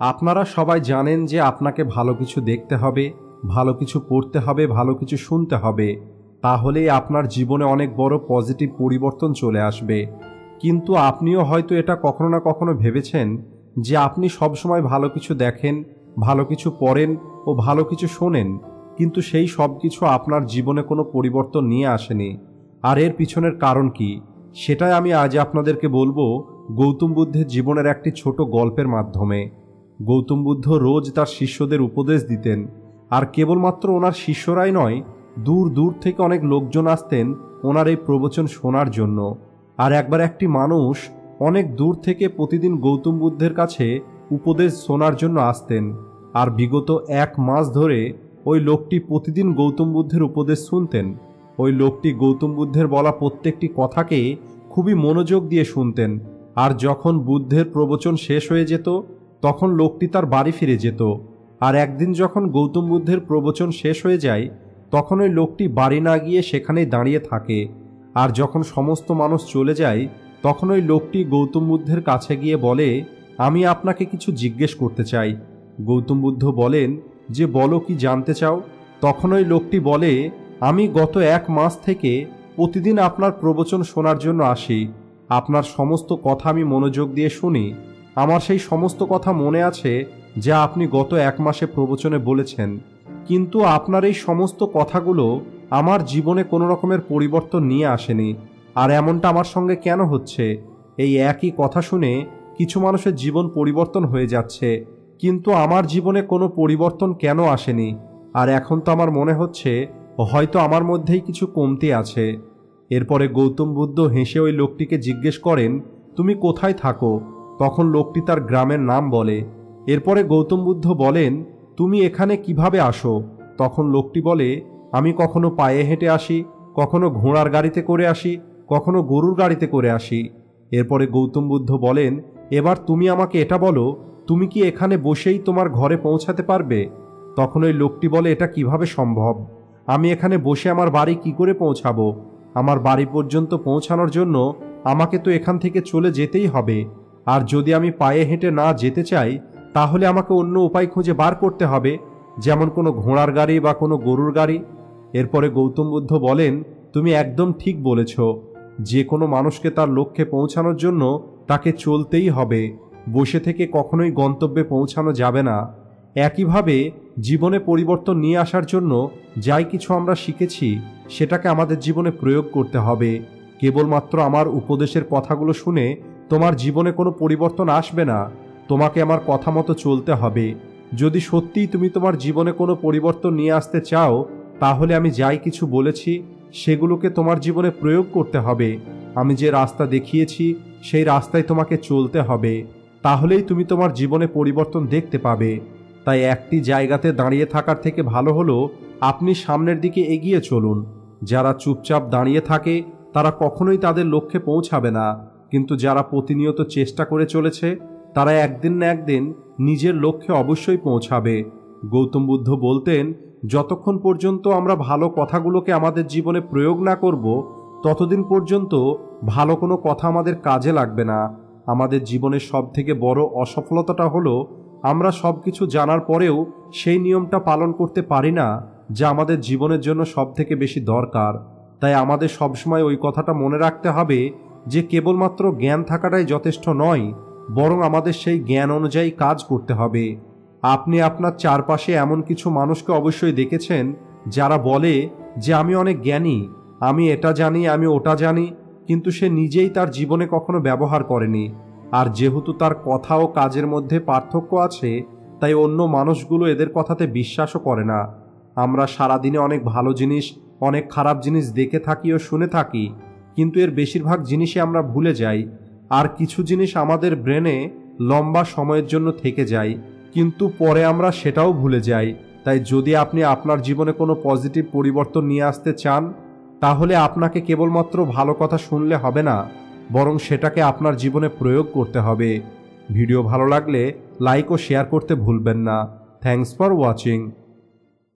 আপনারা সবাই জানেন যে আপনাকে ভালো কিছু দেখতে হবে, ভালো কিছু পড়তে হবে, ভালো কিছু শুনতে হবে। তাহলেই আপনার জীবনে অনেক বড় পজিটিভ পরিবর্তন চলে আসবে। কিন্তু আপনিও হয়তো এটা কখনো না কখনো ভেবেছেন যে আপনি সবসময় ভালো কিছু দেখেন, ভালো কিছু পড়েন ও ভালো কিছু শোনেন। কিন্তু সেই সব কিছু আপনার জীবনে কোনো পরিবর্তন নিয়ে আসেনি। আর এর পিছনের কারণ কি? সেটাই আমি আজ আপনাদেরকে বলব গৌতম বুদ্ধের জীবনের একটি ছোট গল্পের মাধ্যমে। গৌতম বুদ্ধ রোজ তার শিষ্যদের উপদেশ দিতেন, আর কেবলমাত্র ওনার শিষ্যরাই নয়, দূর দূর থেকে অনেক লোকজন আসতেন ওনার এই প্রবচন শোনার জন্য। আর একবার একটি মানুষ অনেক দূর থেকে প্রতিদিন গৌতম বুদ্ধের কাছে উপদেশ শোনার জন্য আসতেন, আর বিগত এক মাস ধরে ওই লোকটি প্রতিদিন গৌতম বুদ্ধের উপদেশ শুনতেন। ওই লোকটি গৌতম বুদ্ধের বলা প্রত্যেকটি কথাকে খুবই মনোযোগ দিয়ে শুনতেন, আর যখন বুদ্ধের প্রবচন শেষ হয়ে যেত তখন লোকটি তার বাড়ি ফিরে যেত। আর একদিন যখন গৌতম বুদ্ধের প্রবচন শেষ হয়ে যায়, তখন ওই লোকটি বাড়ি না গিয়ে সেখানেই দাঁড়িয়ে থাকে। আর যখন সমস্ত মানুষ চলে যায়, তখন ওই লোকটি গৌতম বুদ্ধের কাছে গিয়ে বলে, আমি আপনাকে কিছু জিজ্ঞেস করতে চাই। গৌতম বুদ্ধ বলেন, যে বলো কি জানতে চাও? তখন ওই লোকটি বলে, আমি গত এক মাস থেকে প্রতিদিন আপনার প্রবচন শোনার জন্য আসি। আপনার সমস্ত কথা আমি মনোযোগ দিয়ে শুনি। আমার সেই সমস্ত কথা মনে আছে যা আপনি গত এক মাসে প্রবচনে বলেছেন। কিন্তু আপনার এই সমস্ত কথাগুলো আমার জীবনে কোনো রকমের পরিবর্তন নিয়ে আসেনি। আর এমনটা আমার সঙ্গে কেন হচ্ছে? এই একই কথা শুনে কিছু মানুষের জীবন পরিবর্তন হয়ে যাচ্ছে। কিন্তু আমার জীবনে কোনো পরিবর্তন কেন আসেনি? আর এখন তো আমার মনে হচ্ছে হয়তো আমার মধ্যেই কিছু কমতি আছে। এরপরে গৌতম বুদ্ধ হেসে ওই লোকটিকে জিজ্ঞেস করেন, তুমি কোথায় থাকো? তখন লোকটি তার গ্রামের নাম বলে। এরপরে গৌতম বুদ্ধ বলেন, তুমি এখানে কীভাবে আসো? তখন লোকটি বলে, আমি কখনো পায়ে হেঁটে আসি, কখনো ঘোড়ার গাড়িতে করে আসি, কখনো গরুর গাড়িতে করে আসি। এরপরে গৌতম বুদ্ধ বলেন, এবার তুমি আমাকে এটা বলো, তুমি কি এখানে বসেই তোমার ঘরে পৌঁছাতে পারবে? তখন ওই লোকটি বলে, এটা কীভাবে সম্ভব? আমি এখানে বসে আমার বাড়ি কি করে পৌঁছাবো? আমার বাড়ি পর্যন্ত পৌঁছানোর জন্য আমাকে তো এখান থেকে চলে যেতেই হবে। আর যদি আমি পায়ে হেঁটে না যেতে চাই, তাহলে আমাকে অন্য উপায় খুঁজে বার করতে হবে, যেমন কোনো ঘোড়ার গাড়ি বা কোনো গরুর গাড়ি। এরপরে গৌতম বুদ্ধ বলেন, তুমি একদম ঠিক বলেছ। যে কোনো মানুষকে তার লক্ষ্যে পৌঁছানোর জন্য তাকে চলতেই হবে। বসে থেকে কখনোই গন্তব্যে পৌঁছানো যাবে না। একইভাবে জীবনে পরিবর্তন নিয়ে আসার জন্য যাই কিছু আমরা শিখেছি, সেটাকে আমাদের জীবনে প্রয়োগ করতে হবে। কেবলমাত্র আমার উপদেশের কথাগুলো শুনে তোমার জীবনে কোনো পরিবর্তন আসবে না। তোমাকে আমার কথা মতো চলতে হবে। যদি সত্যিই তুমি তোমার জীবনে কোনো পরিবর্তন নিয়ে আসতে চাও, তাহলে আমি যাই কিছু বলেছি, সেগুলোকে তোমার জীবনে প্রয়োগ করতে হবে। আমি যে রাস্তা দেখিয়েছি, সেই রাস্তায় তোমাকে চলতে হবে। তাহলেই তুমি তোমার জীবনে পরিবর্তন দেখতে পাবে। তাই একটি জায়গাতে দাঁড়িয়ে থাকার থেকে ভালো হলো, আপনি সামনের দিকে এগিয়ে চলুন। যারা চুপচাপ দাঁড়িয়ে থাকে, তারা কখনোই তাদের লক্ষ্যে পৌঁছাবে না। কিন্তু যারা প্রতিনিয়ত চেষ্টা করে চলেছে, তারা একদিন না একদিন নিজের লক্ষ্যে অবশ্যই পৌঁছাবে। গৌতম বুদ্ধ বলতেন, যতক্ষণ পর্যন্ত আমরা ভালো কথাগুলোকে আমাদের জীবনে প্রয়োগ না করব, ততদিন পর্যন্ত ভালো কোনো কথা আমাদের কাজে লাগবে না। আমাদের জীবনের সব থেকে বড় অসফলতাটা হলো, আমরা সব কিছু জানার পরেও সেই নিয়মটা পালন করতে পারি না, যা আমাদের জীবনের জন্য সব থেকে বেশি দরকার। তাই আমাদের সবসময় ওই কথাটা মনে রাখতে হবে যে কেবলমাত্র জ্ঞান থাকাটাই যথেষ্ট নয়, বরং আমাদের সেই জ্ঞান অনুযায়ী কাজ করতে হবে। আপনি আপনার চারপাশে এমন কিছু মানুষকে অবশ্যই দেখেছেন, যারা বলে যে আমি অনেক জ্ঞানী, আমি এটা জানি, আমি ওটা জানি, কিন্তু সে নিজেই তার জীবনে কখনো ব্যবহার করেনি। আর যেহেতু তার কথা ও কাজের মধ্যে পার্থক্য আছে, তাই অন্য মানুষগুলো এদের কথাতে বিশ্বাসও করে না। আমরা সারাদিনে অনেক ভালো জিনিস, অনেক খারাপ জিনিস দেখে থাকি ও শুনে থাকি কিন্তু এর বেশিরভাগ জিনিসই আমরা ভুলে যাই। আর কিছু জিনিস আমাদের ব্রেনে লম্বা সময়ের জন্য থেকে যায়, কিন্তু পরে আমরা সেটাও ভুলে যাই। তাই যদি আপনি আপনার জীবনে কোনো পজিটিভ পরিবর্তন নিয়ে আসতে চান, তাহলে আপনাকে কেবলমাত্র ভালো কথা শুনলে হবে না, বরং সেটাকে আপনার জীবনে প্রয়োগ করতে হবে। ভিডিও ভালো লাগলে লাইক ও শেয়ার করতে ভুলবেন না। Thanks for watching.